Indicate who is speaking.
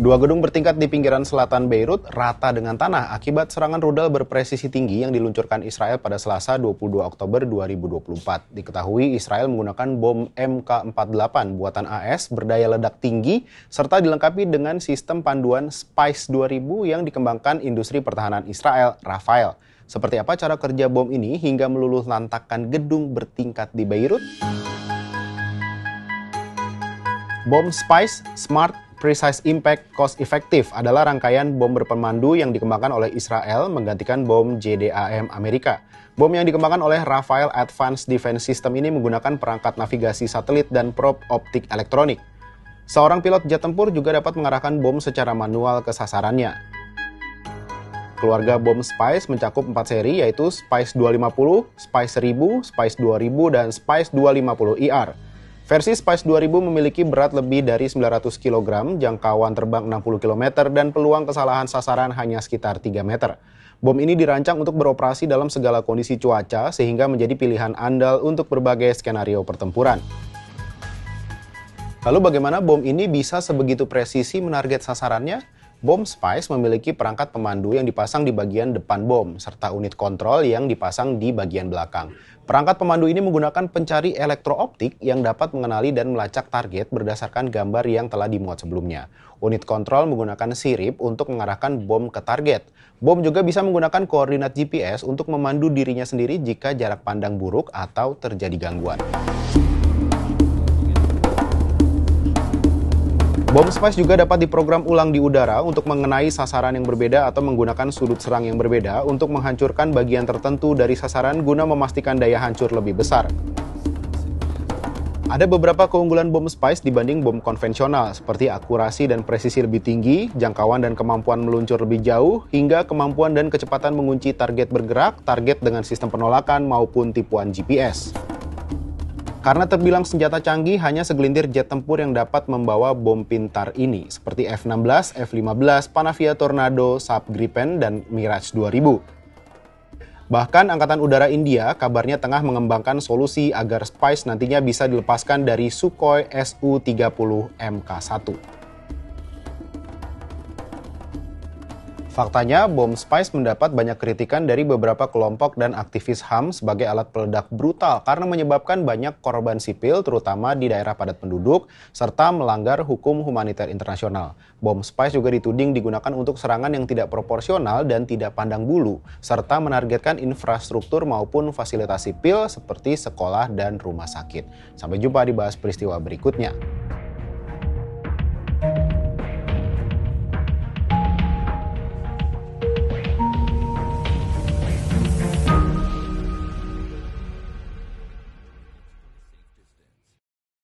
Speaker 1: Dua gedung bertingkat di pinggiran selatan Beirut rata dengan tanah akibat serangan rudal berpresisi tinggi yang diluncurkan Israel pada Selasa 22 Oktober 2024. Diketahui Israel menggunakan bom MK48 buatan AS berdaya ledak tinggi serta dilengkapi dengan sistem panduan Spice 2000 yang dikembangkan industri pertahanan Israel, Rafael. Seperti apa cara kerja bom ini hingga meluluh lantakan gedung bertingkat di Beirut? Bom Spice Smart Precise Impact Cost Effective adalah rangkaian bom berpemandu yang dikembangkan oleh Israel menggantikan bom JDAM Amerika. Bom yang dikembangkan oleh Rafael Advanced Defense System ini menggunakan perangkat navigasi satelit dan probe optik elektronik. Seorang pilot jet tempur juga dapat mengarahkan bom secara manual ke sasarannya. Keluarga bom Spice mencakup 4 seri yaitu Spice 250, Spice 1000, Spice 2000, dan Spice 250 IR. Versi Spice 2000 memiliki berat lebih dari 900 kg, jangkauan terbang 60 km, dan peluang kesalahan sasaran hanya sekitar 3 meter. Bom ini dirancang untuk beroperasi dalam segala kondisi cuaca sehingga menjadi pilihan andal untuk berbagai skenario pertempuran. Lalu bagaimana bom ini bisa sebegitu presisi menarget sasarannya? Bom Spice memiliki perangkat pemandu yang dipasang di bagian depan bom, serta unit kontrol yang dipasang di bagian belakang. Perangkat pemandu ini menggunakan pencari elektrooptik yang dapat mengenali dan melacak target berdasarkan gambar yang telah dimuat sebelumnya. Unit kontrol menggunakan sirip untuk mengarahkan bom ke target. Bom juga bisa menggunakan koordinat GPS untuk memandu dirinya sendiri jika jarak pandang buruk atau terjadi gangguan. Bom Spice juga dapat diprogram ulang di udara untuk mengenai sasaran yang berbeda atau menggunakan sudut serang yang berbeda untuk menghancurkan bagian tertentu dari sasaran guna memastikan daya hancur lebih besar. Ada beberapa keunggulan bom Spice dibanding bom konvensional, seperti akurasi dan presisi lebih tinggi, jangkauan dan kemampuan meluncur lebih jauh, hingga kemampuan dan kecepatan mengunci target bergerak, target dengan sistem penolakan maupun tipuan GPS. Karena terbilang senjata canggih, hanya segelintir jet tempur yang dapat membawa bom pintar ini, seperti F-16, F-15, Panavia Tornado, Saab Gripen, dan Mirage 2000. Bahkan Angkatan Udara India kabarnya tengah mengembangkan solusi agar Spice nantinya bisa dilepaskan dari Sukhoi Su-30 Faktanya, bom Spice mendapat banyak kritikan dari beberapa kelompok dan aktivis HAM sebagai alat peledak brutal karena menyebabkan banyak korban sipil terutama di daerah padat penduduk serta melanggar hukum humaniter internasional. Bom Spice juga dituding digunakan untuk serangan yang tidak proporsional dan tidak pandang bulu serta menargetkan infrastruktur maupun fasilitas sipil seperti sekolah dan rumah sakit. Sampai jumpa di bahas peristiwa berikutnya.